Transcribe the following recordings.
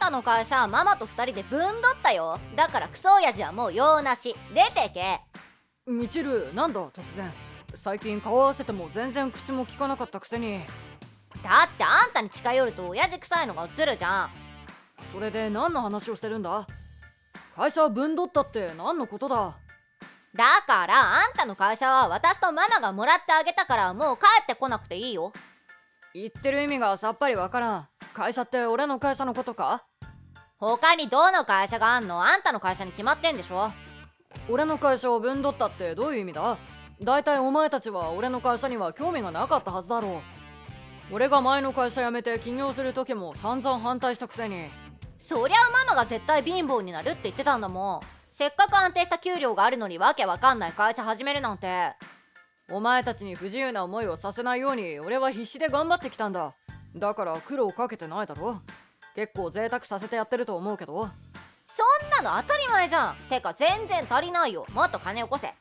たの会社ママと2人でぶんどったよ。だからクソ親父はもう用なし。出てけ。みちるなんだ突然。最近顔合わせても全然口も聞かなかったくせに。だってあんたに近寄ると親父臭いのが映るじゃん。それで何の話をしてるんだ？会社ぶんどったって何のことだ？だからあんたの会社は私とママがもらってあげたからもう帰ってこなくていいよ。言ってる意味がさっぱりわからん。会社って俺の会社のことか？他にどの会社があんの？あんたの会社に決まってんでしょ？俺の会社をぶんどったってどういう意味だ？大体お前たちは俺の会社には興味がなかったはずだろう。俺が前の会社辞めて起業する時も散々反対したくせに。そりゃママが絶対貧乏になるって言ってたんだもん。せっかく安定した給料があるのにわけわかんない会社始めるなんて。お前たちに不自由な思いをさせないように俺は必死で頑張ってきたんだだから苦労かけてないだろ結構贅沢させてやってると思うけど。そんなの当たり前じゃん。てか全然足りないよ。もっと金よこせ。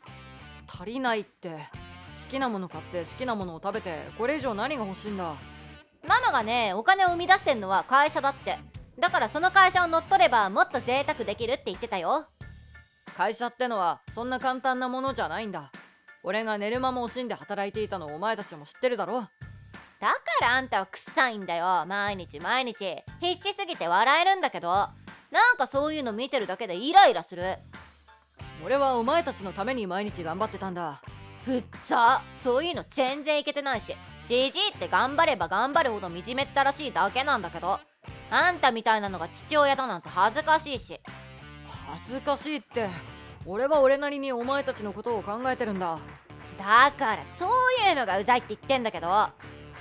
足りないって好きなもの買って好きなものを食べてこれ以上何が欲しいんだ。ママがねお金を生み出してんのは会社だって。だからその会社を乗っ取ればもっと贅沢できるって言ってたよ。会社ってのはそんな簡単なものじゃないんだ。俺が寝る間も惜しんで働いていたのをお前たちも知ってるだろだからあんたは臭いんだよ。毎日毎日。必死すぎて笑えるんだけど。なんかそういうの見てるだけでイライラする。俺はお前たちのために毎日頑張ってたんだ。ふっざ。そういうの全然いけてないし。じじいって頑張れば頑張るほど惨めったらしいだけなんだけど。あんたみたいなのが父親だなんて恥ずかしいし。恥ずかしいって。俺は俺なりにお前たちのことを考えてるんだ。だからそういうのがうざいって言ってんだけど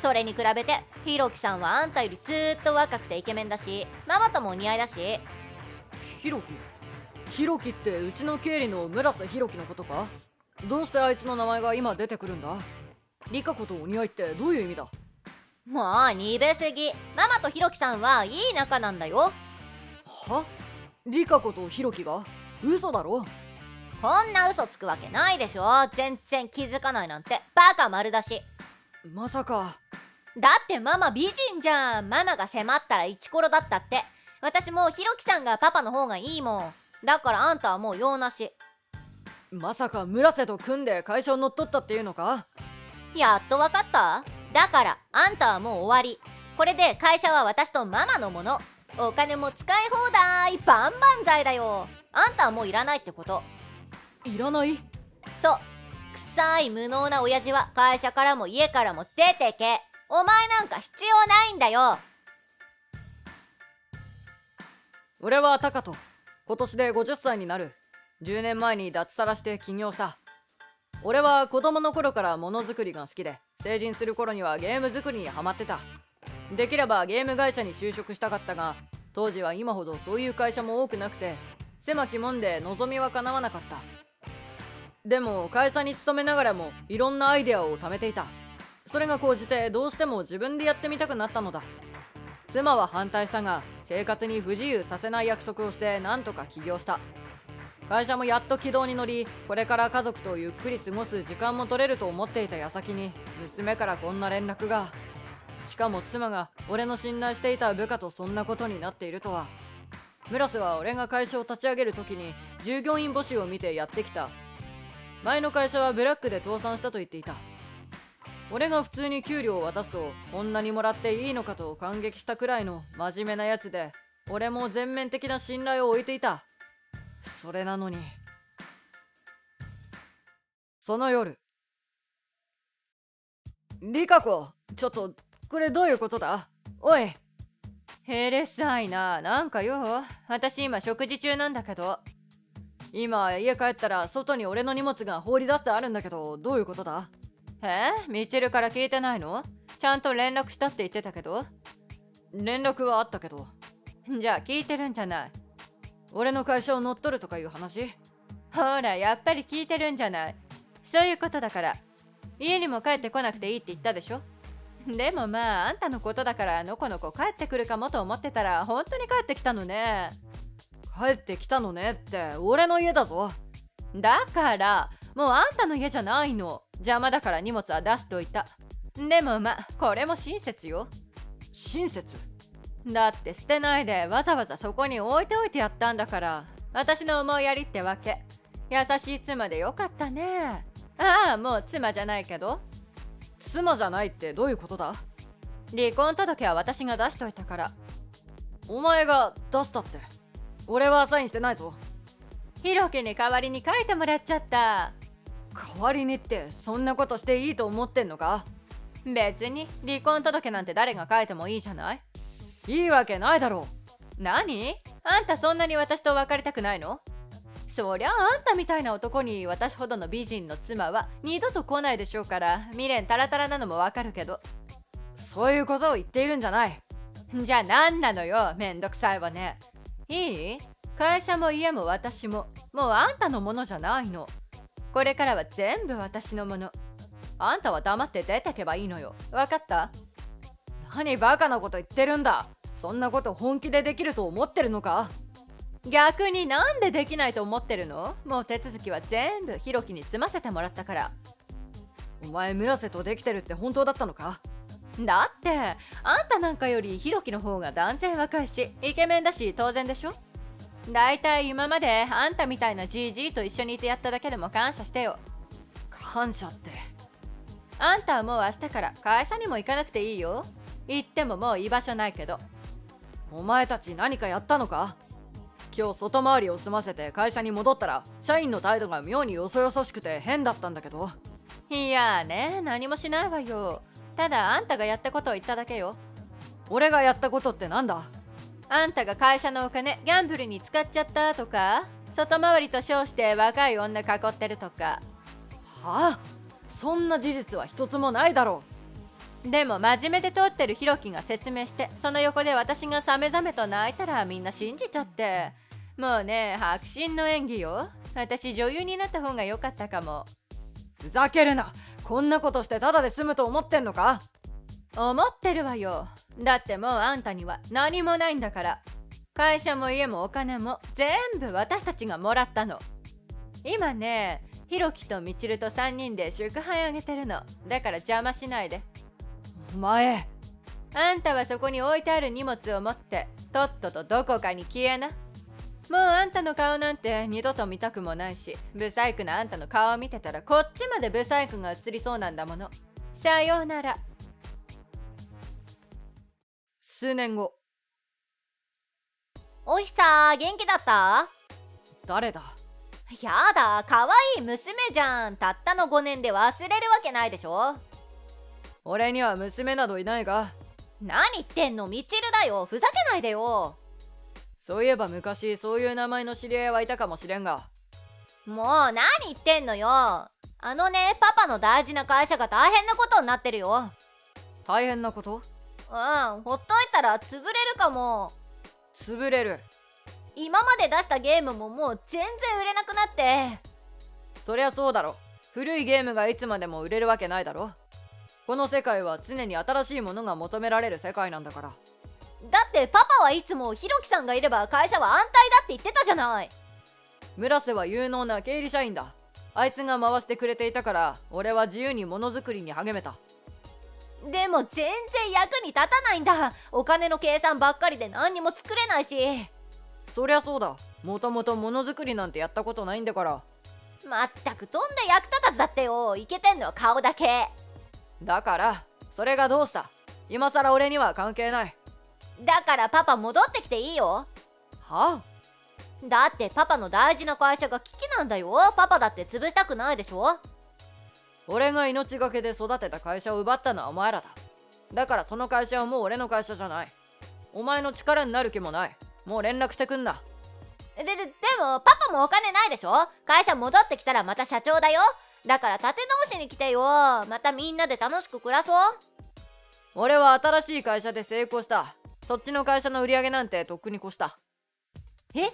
それに比べてひろきさんはあんたよりずーっと若くてイケメンだしママともお似合いだし。ひろきひろきってうちの経理の村瀬ひろきのことか？どうしてあいつの名前が今出てくるんだ？リカ子とお似合いってどういう意味だ？もう鈍すぎ。ママとひろきさんはいい仲なんだよ。は？リカ子とひろきが？嘘だろ？こんな嘘つくわけないでしょ。全然気づかないなんてバカ丸だし。まさかだってママ美人じゃん。ママが迫ったらイチコロだったって。私もうひろきさんがパパの方がいいもん。だからあんたはもう用なし。まさか村瀬と組んで会社を乗っ取ったっていうのか？やっとわかった？だからあんたはもう終わり。これで会社は私とママのもの。お金も使い放題。バンバン財だよ。あんたはもういらないってこと。いらない？そう。臭い無能な親父は会社からも家からも出てけお前なんか必要ないんだよ。俺はタカト。今年で50歳になる。10年前に脱サラして起業した。俺は子供の頃からものづくりが好きで成人する頃にはゲーム作りにハマってた。できればゲーム会社に就職したかったが当時は今ほどそういう会社も多くなくて狭き門で望みは叶わなかった。でも会社に勤めながらもいろんなアイデアを貯めていた。それが高じてどうしても自分でやってみたくなったのだ。妻は反対したが生活に不自由させない約束をして何とか起業した。会社もやっと軌道に乗りこれから家族とゆっくり過ごす時間も取れると思っていた矢先に娘からこんな連絡が。しかも妻が俺の信頼していた部下とそんなことになっているとは。村瀬は俺が会社を立ち上げる時に従業員募集を見てやってきた。前の会社はブラックで倒産したと言っていた。俺が普通に給料を渡すとこんなにもらっていいのかと感激したくらいの真面目なやつで俺も全面的な信頼を置いていた。それなのに。その夜。リカ子ちょっとこれどういうことだ？おい。うるさいな。なんかよ。私今食事中なんだけど。今家帰ったら外に俺の荷物が放り出してあるんだけどどういうことだ？え？ミチルから聞いてないの？ちゃんと連絡したって言ってたけど？連絡はあったけど。じゃあ聞いてるんじゃない。俺の会社を乗っ取るとかいう話？ほらやっぱり聞いてるんじゃない。そういうことだから。家にも帰ってこなくていいって言ったでしょ？でもまああんたのことだからのこのこ帰ってくるかもと思ってたら本当に帰ってきたのね。帰ってきたのねって俺の家だぞ。だからもうあんたの家じゃないの。邪魔だから荷物は出しといた。でもまこれも親切よ。親切？だって捨てないでわざわざそこに置いておいてやったんだから。私の思いやりってわけ。優しい妻でよかったね。ああもう妻じゃないけど。妻じゃないってどういうことだ？離婚届は私が出しといたから。お前が出したって？俺はサインしてないぞ。ひろきに代わりに書いてもらっちゃった代わりにってそんなことしていいと思ってんのか？別に離婚届なんて誰が書いてもいいじゃない？いいわけないだろう。何？あんたそんなに私と別れたくないの？そりゃあんたみたいな男に私ほどの美人の妻は二度と来ないでしょうから未練タラタラなのもわかるけど。そういうことを言っているんじゃない。じゃあ何なのよめんどくさいわね。いい？会社も家も私も。もうあんたのものじゃないのこれからは全部私のもの。あんたは黙って出てけばいいのよ。わかった？何バカなこと言ってるんだ。そんなこと本気でできると思ってるのか？逆になんでできないと思ってるの？もう手続きは全部ヒロキに済ませてもらったから。お前村瀬とできてるって本当だったのか？だってあんたなんかよりヒロキの方が断然若いしイケメンだし当然でしょ？だいたい今まであんたみたいなじじいと一緒にいてやっただけでも感謝してよ。感謝って。あんたはもう明日から会社にも行かなくていいよ。行ってももう居場所ないけど。お前たち何かやったのか？今日外回りを済ませて会社に戻ったら社員の態度が妙によそよそしくて変だったんだけど。いやね何もしないわよ。ただあんたがやったことを言っただけよ。俺がやったことってなんだ？あんたが会社のお金ギャンブルに使っちゃったとか外回りと称して若い女囲ってるとか。はあそんな事実は一つもないだろう。でも真面目で通ってるヒロキが説明してその横で私がさめざめと泣いたらみんな信じちゃって。もうね白真の演技よ。私女優になった方が良かったかも。ふざけるな。こんなことしてただで済むと思ってんのか？思ってるわよ。だってもうあんたには何もないんだから。会社も家もお金も全部私たちがもらったの。今ねひろきとみちると3人で祝杯あげてるの。だから邪魔しないで。お前。あんたはそこに置いてある荷物を持ってとっととどこかに消えな。もうあんたの顔なんて二度と見たくもないしブサイクなあんたの顔を見てたらこっちまでブサイクが映りそうなんだもの。さようなら数年後。おひさ元気だった？誰だ？やだ可愛い娘じゃん。たったの5年で忘れるわけないでしょ？俺には娘などいないが。何言ってんの？みちるだよ。ふざけないでよ。そういえば昔そういう名前の知り合いはいたかもしれんが。もう何言ってんのよ。あのねパパの大事な会社が大変なことになってるよ。大変なこと？うんほっといたら潰れるかも。潰れる。今まで出したゲームももう全然売れなくなって。そりゃそうだろ。古いゲームがいつまでも売れるわけないだろ。この世界は常に新しいものが求められる世界なんだから。だってパパはいつもひろきさんがいれば会社は安泰だって言ってたじゃない。村瀬は有能な経理社員だ。あいつが回してくれていたから俺は自由にものづくりに励めたでも全然役に立たないんだ。お金の計算ばっかりで何にも作れないし。そりゃそうだ。もともとものづくりなんてやったことないんだから。まったくとんで役立たずだってよ。いけてんのは顔だけ。だからそれがどうした？今さら俺には関係ない。だからパパ戻ってきていいよ。はあ？だってパパの大事な会社が危機なんだよ。パパだって潰したくないでしょ俺が命がけで育てた会社を奪ったのはお前らだ。だからその会社はもう俺の会社じゃない。お前の力になる気もない。もう連絡してくんな。でででもパパもお金ないでしょ？会社戻ってきたらまた社長だよ。だから立て直しに来てよ。またみんなで楽しく暮らそう。俺は新しい会社で成功した。そっちの会社の売り上げなんてとっくに越したえ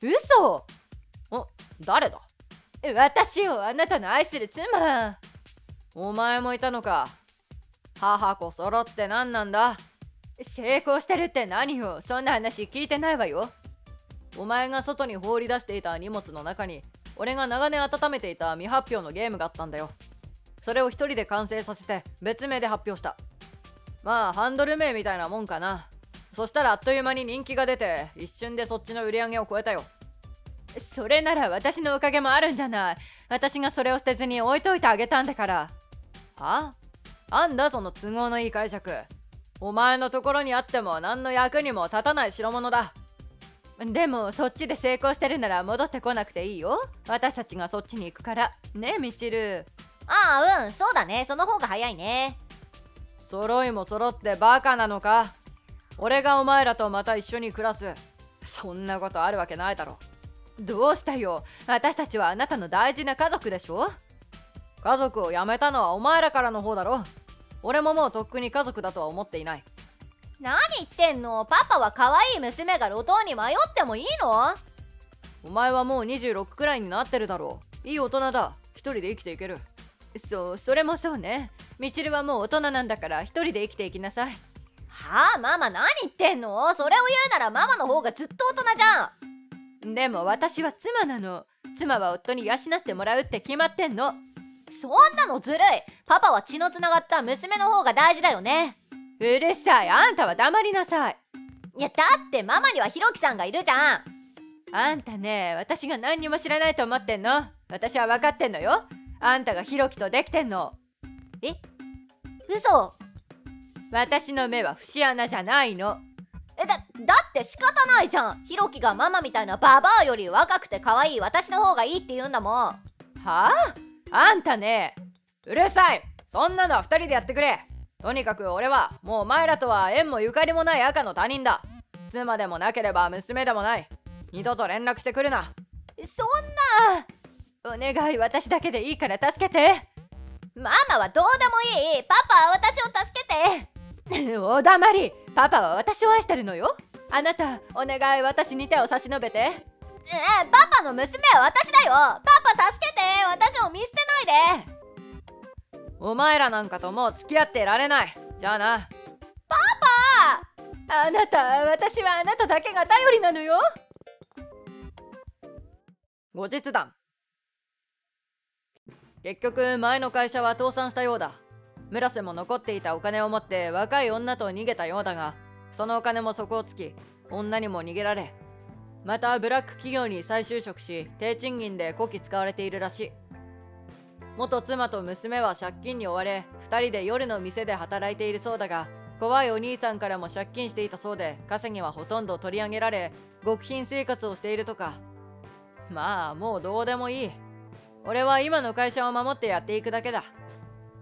嘘お誰だ私よあなたの愛する妻。お前もいたのか。母子揃って何なんだ。成功してるって何よ。そんな話聞いてないわよ。お前が外に放り出していた荷物の中に俺が長年温めていた未発表のゲームがあったんだよ。それを一人で完成させて別名で発表した。まあハンドル名みたいなもんかな。そしたらあっという間に人気が出て一瞬でそっちの売り上げを超えたよ。それなら私のおかげもあるんじゃない。私がそれを捨てずに置いといてあげたんだから。は？ああんだその都合のいい解釈。お前のところにあっても何の役にも立たない代物だ。でもそっちで成功してるなら戻ってこなくていいよ。私たちがそっちに行くから。ねみちる。ああうんそうだね。その方が早いね。揃いも揃ってバカなのか？俺がお前らとまた一緒に暮らす。そんなことあるわけないだろどうしたよ。私たちはあなたの大事な家族でしょ。家族を辞めたのはお前らからの方だろ。俺ももうとっくに家族だとは思っていない。何言ってんの。パパは可愛い娘が路頭に迷ってもいいの？お前はもう26くらいになってるだろう。いい大人だ。一人で生きていける。そうそれもそうね。みちるはもう大人なんだから一人で生きていきなさい。はあママ何言ってんの？それを言うならママの方がずっと大人じゃんでも私は妻なの。妻は夫に養ってもらうって決まってんの。そんなのずるい。パパは血のつながった娘の方が大事だよね。うるさい。あんたは黙りなさい。いやだってママにはひろきさんがいるじゃん。あんたね私が何にも知らないと思ってんの。私は分かってんのよ。あんたがひろきとできてんの。え？嘘。私の目は節穴じゃないの。えだだって仕方ないじゃん。ひろきがママみたいなババアより若くて可愛い私の方がいいって言うんだもん。はあ？あんたね。うるさい。そんなのは2人でやってくれ。とにかく俺はもうお前らとは縁もゆかりもない赤の他人だ。妻でもなければ娘でもない。二度と連絡してくるな。そんな。お願い私だけでいいから助けて。ママはどうでもいい。パパは私を助けて。おだまり。パパは私を愛してるのよあなたお願い私に手を差し伸べて。えー、パパの娘は私だよ。パパ助けて私を見捨てないで。お前らなんかともう付き合ってられない。じゃあな。パパ！あなた私はあなただけが頼りなのよ。後日談。結局前の会社は倒産したようだ。村瀬も残っていたお金を持って若い女と逃げたようだがそのお金も底をつき女にも逃げられまたブラック企業に再就職し低賃金でこき使われているらしい。元妻と娘は借金に追われ2人で夜の店で働いているそうだが怖いお兄さんからも借金していたそうで稼ぎはほとんど取り上げられ極貧生活をしているとか。まあもうどうでもいい。俺は今の会社を守ってやっていくだけだ。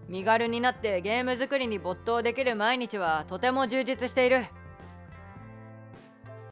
身軽になってゲーム作りに没頭できる毎日はとても充実している。